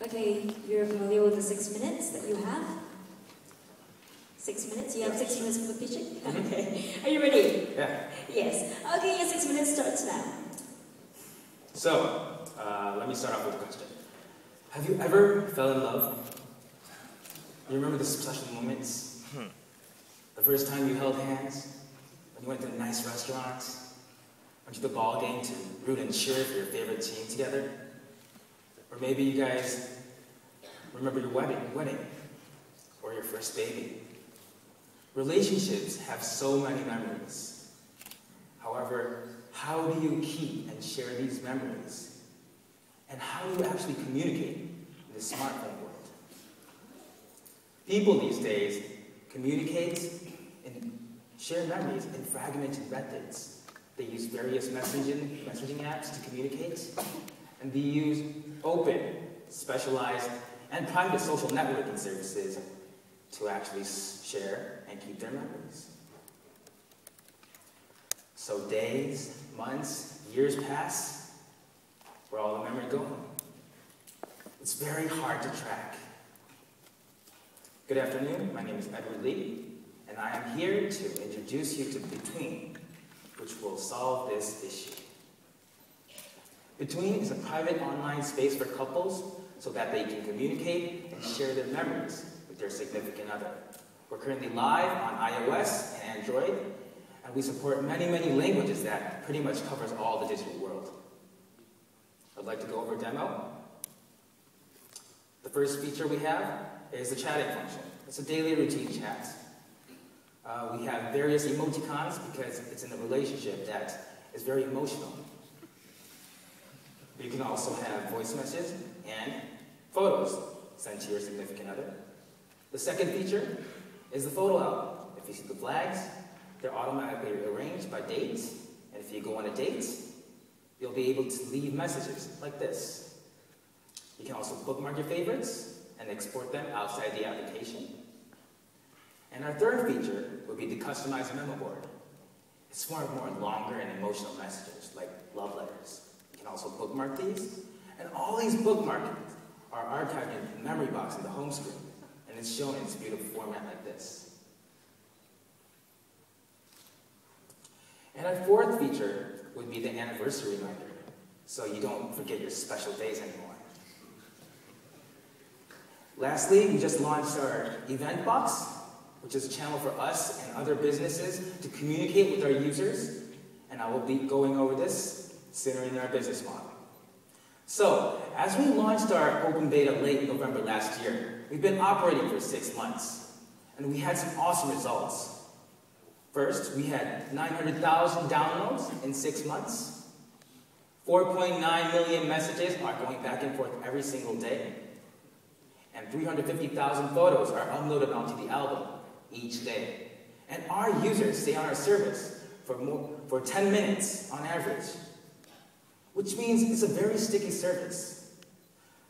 Okay, you're familiar with the six minutes that you have? Six minutes? You have six minutes for the pitching? Okay. Are you ready? Yeah. Yes. Okay, your six minutes starts now. So, uh, let me start off with a question. Have you ever fell in love? You remember the special moments? The first time you held hands? When you went to a nice restaurant? Went to the ball game to root and cheer for your favorite team together? Or maybe you guys remember your wedding, wedding, or your first baby. Relationships have so many memories. However, how do you keep and share these memories? And how do you actually communicate in the smartphone world? People these days communicate and share memories in fragmented methods. They use various messaging, messaging apps to communicate, and they use open, specialized, and private social networking services to actually share and keep their memories. So days, months, years pass, where all the memory going? It's very hard to track. Good afternoon, my name is Edward Lee, and I am here to introduce you to Between, which will solve this issue. Between is a private online space for couples so that they can communicate and share their memories with their significant other. We're currently live on iOS and Android, and we support many, many languages that pretty much covers all the digital world. I'd like to go over a demo. The first feature we have is the chatting function. It's a daily routine chat. Uh, we have various emoticons because it's in a relationship that is very emotional. You can also have voice messages and photos sent to your significant other. The second feature is the photo album. If you see the flags, they're automatically arranged by date, and if you go on a date, you'll be able to leave messages like this. You can also bookmark your favorites and export them outside the application. And our third feature would be the customized memo board. It's for more longer and emotional messages, like love letters. Also bookmark these. And all these bookmarkings are archived in memory box in the home screen. And it's shown in this beautiful format like this. And our fourth feature would be the anniversary reminder, so you don't forget your special days anymore. Lastly, we just launched our event box, which is a channel for us and other businesses to communicate with our users. And I will be going over this in our business model. So, as we launched our open beta late November last year, we've been operating for six months, and we had some awesome results. First, we had 900,000 downloads in six months. 4.9 million messages are going back and forth every single day. And 350,000 photos are uploaded onto the album each day. And our users stay on our service for, more, for 10 minutes on average, which means it's a very sticky service.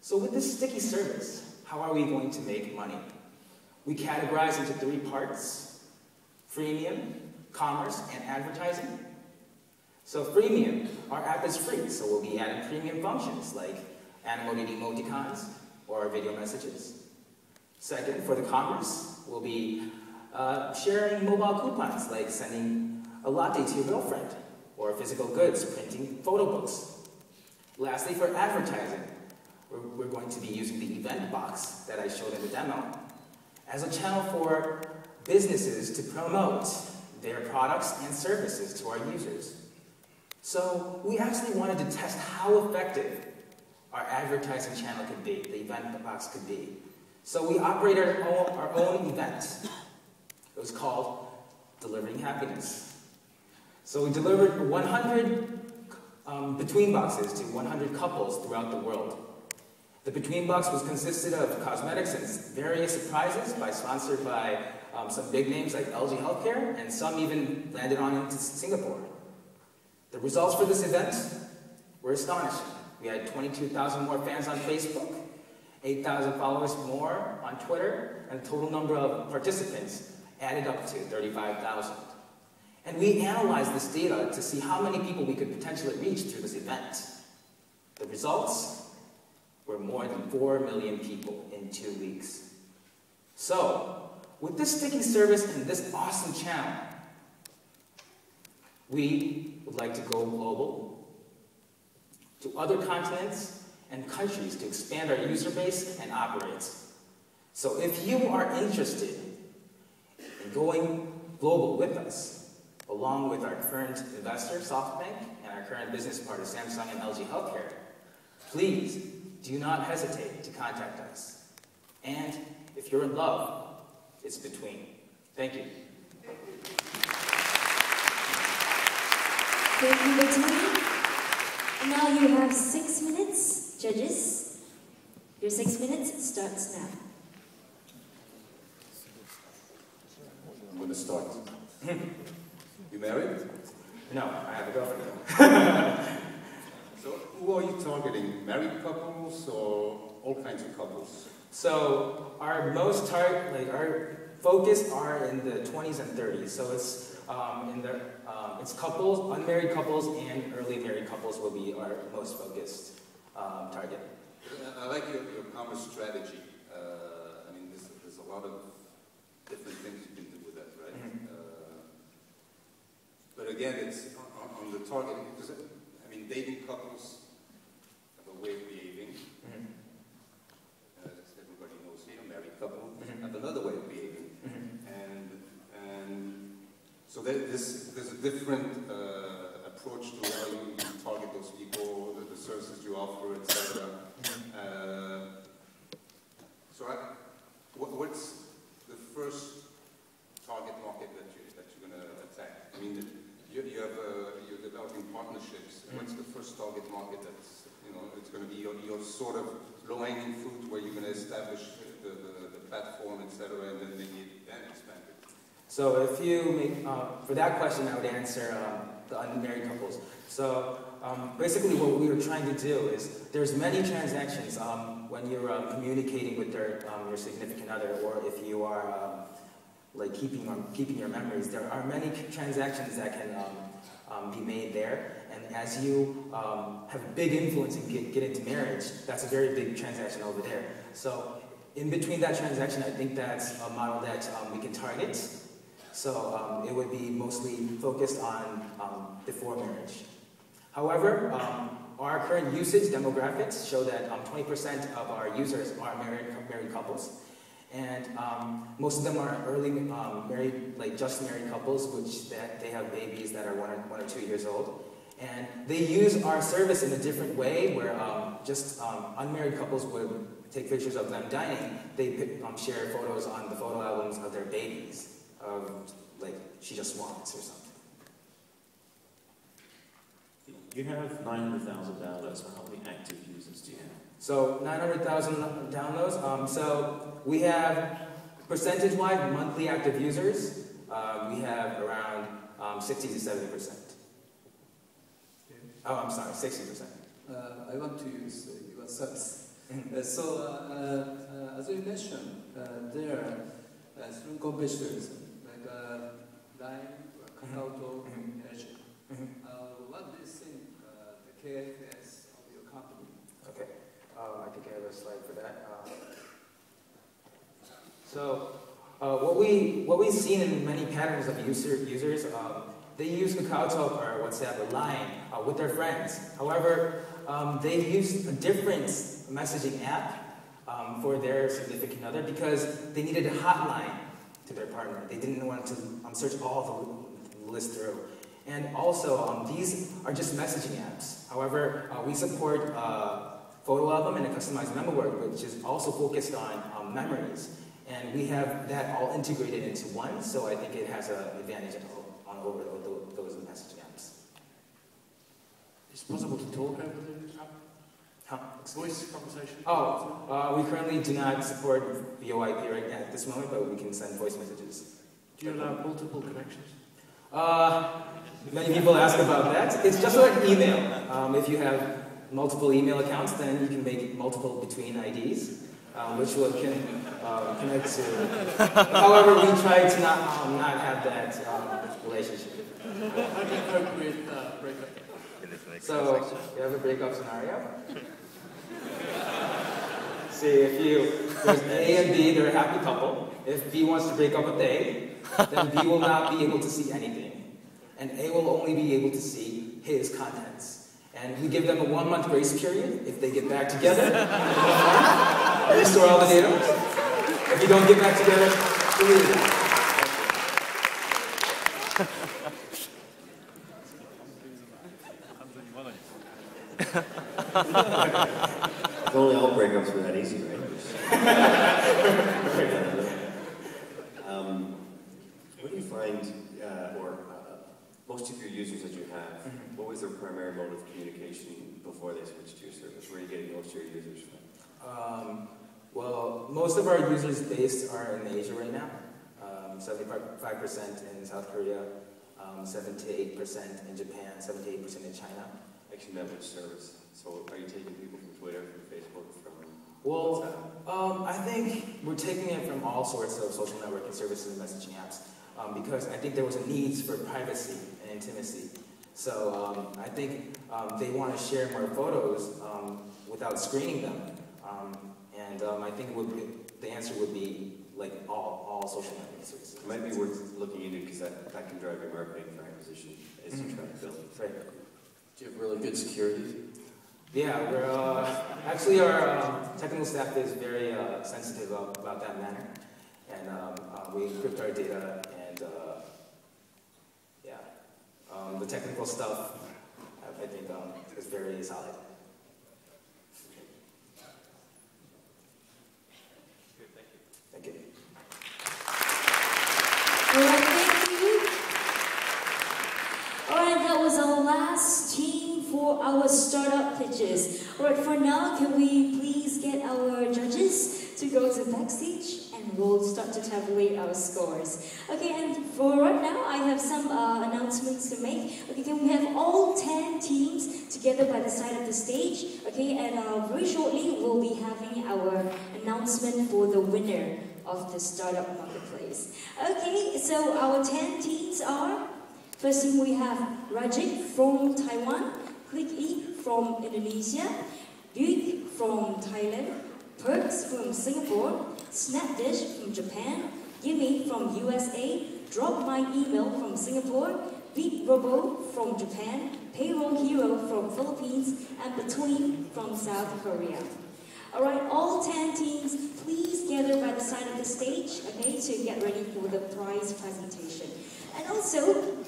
So with this sticky service, how are we going to make money? We categorize into three parts, freemium, commerce, and advertising. So freemium, our app is free, so we'll be adding premium functions like animated emoticons or video messages. Second, for the commerce, we'll be uh, sharing mobile coupons like sending a latte to your girlfriend or physical goods, printing photo books. Lastly, for advertising, we're, we're going to be using the event box that I showed in the demo as a channel for businesses to promote their products and services to our users. So we actually wanted to test how effective our advertising channel could be, the event box could be. So we operated our own, our own event. It was called Delivering Happiness. So we delivered 100 um, between boxes to 100 couples throughout the world. The between box was consisted of cosmetics and various surprises by sponsored by um, some big names like LG Healthcare, and some even landed on into Singapore. The results for this event were astonishing. We had 22,000 more fans on Facebook, 8,000 followers more on Twitter, and the total number of participants added up to 35,000. And we analyzed this data to see how many people we could potentially reach through this event. The results were more than 4 million people in two weeks. So, with this sticky service and this awesome channel, we would like to go global to other continents and countries to expand our user base and operate. So if you are interested in going global with us, along with our current investor, SoftBank, and our current business partner, Samsung and LG Healthcare, please do not hesitate to contact us. And if you're in love, it's between. Thank you. Thank you, Between. And now you have six minutes, judges. Your six minutes starts now. I'm going to start. you married? No, I have a girlfriend. So, who are you targeting? Married couples or all kinds of couples? So our most target, like our focus are in the 20s and 30s. So it's um, in the um, it's couples, unmarried couples, and early married couples will be our most focused um, target. I I like your, your commerce strategy. Uh, I mean, there's, there's a lot of different things you can do with that, right? Mhm. Uh, but again, it's on, on- the target, because, I mean, dating couples have a way of behaving. Mhm. Uh, as everybody knows here, married couple Mhm. have another way of behaving. Mhm. And, and so there, this, there's a different uh, approach to how you target those people, the, the services you offer, etc. Uh, so I, what, what's the first target market that, you, that you're going to attack? I mean, you, you have, uh, you're developing partnerships. What's the first target market that's, you know, it's going to be your, your sort of low-hanging fruit where you're going to establish the, the, the platform, etc., and then then expand it? So if you make, uh, for that question, I would answer um, the unmarried couples. So um, basically what we are trying to do is, there's many transactions um, when you're um, communicating with their, um, your significant other, or if you are um, like keeping, keeping your memories, there are many transactions that can be made there. And as you um, have a big influence and get, get into marriage, that's a very big transaction over there. So in between that transaction, I think that's a model that um, we can target. So um, it would be mostly focused on um, before marriage. However, um, our current usage demographics show that um, 20% of our users are married, married couples. And um, most of them are early um, married, like just married couples, which that they have babies that are one or, one or two years old. And they use our service in a different way, where um, just um, unmarried couples would take pictures of them dining. They pick, um, share photos on the photo albums of their babies, of like she just wants or something. You have 900,000 downloads, how many active users do you have? So 900,000 downloads. Um, so we have percentage-wise monthly active users. Uh, we have around um, 60 to 70 percent. Oh, I'm sorry, 60 percent. Uh, I want to use uh, your service. Mhm. Uh, so, uh, uh, as you mentioned, uh, there are uh, strong competitors like uh, Line, or Kakao, Mhm. Edge. Mhm. Uh, what do you think uh, the KFS of your company? Okay, I think I have a slide for that. So, uh, what we what we've seen in many patterns of user users, um, they use KakaoTalk or WhatsApp or Line uh, with their friends. However, um, they use a different messaging app um, for their significant other because they needed a hotline to their partner. They didn't want to um, search all the list through. And also, um, these are just messaging apps. However, uh, we support uh, photo album and a customized memo board, which is also focused on um, memories. And we have that all integrated into one, so I think it has an advantage on over tho- those messaging apps. It's possible to talk over the app, Huh? voice conversation. Oh, uh, we currently do not support VoIP right now at this moment, but we can send voice messages. Do you allow multiple connections? Uh, many people ask about that. It's just like email. Um, if you have multiple email accounts, then you can make multiple between IDs, um, which will can uh, connect to. However, we try to not um, not have that um, relationship. How do you cope with uh, breakup? So you have a breakup scenario. See, if you, there's A and B, they're a happy couple. If B wants to break up with A, then B will not be able to see anything. And A will only be able to see his contents. And we give them a one month grace period. If they get back together, restore all the data. If you don't get back together, it. If only all breakups were that easy, right? um, what do you find, uh, or uh, most of your users that you have, Mhm. what was their primary mode of communication before they switched to your service? Where are you getting most of your users from? Um, well, most of our users based are in Asia right now. Um, 75% in South Korea, um, 7 to 8% in Japan, 7 to 8% in China. Actually, not which service. So are you taking people from Twitter, from Facebook, from Well, um, I think we're taking it from all sorts of social networking services and messaging apps um, because I think there was a need for privacy and intimacy. So um, I think um, they want to share more photos um, without screening them. Um, and um, I think would be, the answer would be like all, all social networking services. It might be worth looking into because that, that can drive your marketing for acquisition as you Mhm. try to build. Right. Do you have really good security? Yeah, we're uh, actually our um, technical staff is very uh, sensitive about, about that matter, and um, uh, we encrypt our data, and uh, yeah, um, the technical stuff I, think um, is very solid. Thank you. Alright, thank you. Alright, that was our last team for our startup pitches. Alright, now, can we please get our judges to go to backstage and we'll start to tabulate our scores. Okay, and for right now, I have some uh, announcements to make. Okay, can we have all 10 teams together by the side of the stage? Okay, and uh, very shortly, we'll be having our announcement for the winner of the startup marketplace. Okay, so our 10 teams are first team we have Rajik from Taiwan, Click E from Indonesia, Duke from Thailand, Perx from Singapore, Snapdish from Japan, Gimme from USA, Drop My Email from Singapore, Beatrobo from Japan, PayrollHero from Philippines, and Between from South Korea. Alright, all 10 teams, please gather by the side of the stage, okay, to get ready for the prize presentation. And also,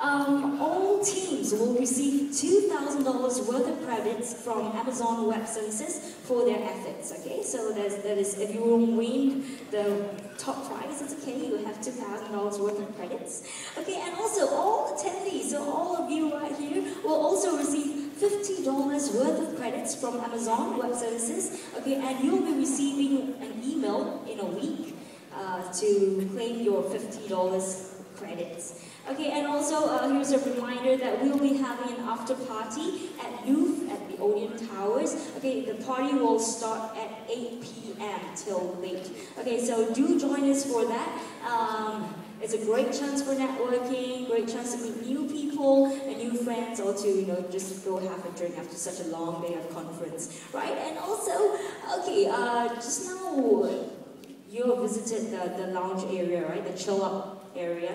um, all teams will receive $2,000 worth of credits from Amazon Web Services for their efforts, okay? So there's, that is, if you win the top prize, it's okay, you have $2,000 worth of credits. Okay, and also all attendees, so all of you right here, will also receive $50 worth of credits from Amazon Web Services, okay, and you'll be receiving an email in a week uh, to claim your $50 credits. Okay, and also uh, here's a reminder that we'll be having an after party at Youth at the Odeon Towers. Okay, the party will start at 8 p.m. till late. Okay, so do join us for that. Um, it's a great chance for networking, great chance to meet new people and new friends, or to you know just go have a drink after such a long day of conference, right? And also, okay, uh, just now you visited the, the lounge area, right? The chill out area.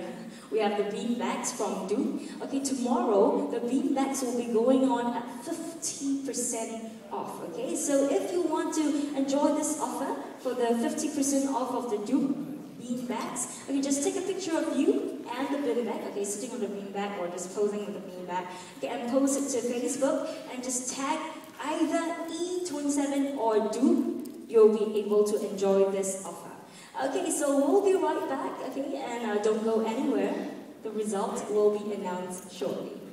We have the bean bags from Duke. Okay, tomorrow the bean bags will be going on at 50% off. Okay, so if you want to enjoy this offer for the 50% off of the Duke bean bags, okay, just take a picture of you and the bean bag, okay, sitting on the bean bag or just posing with the bean bag, okay, and post it to Facebook and just tag either E27 or Duke. You'll be able to enjoy this offer. Okay, so we'll be right back, okay, and uh, don't go anywhere. The result will be announced shortly.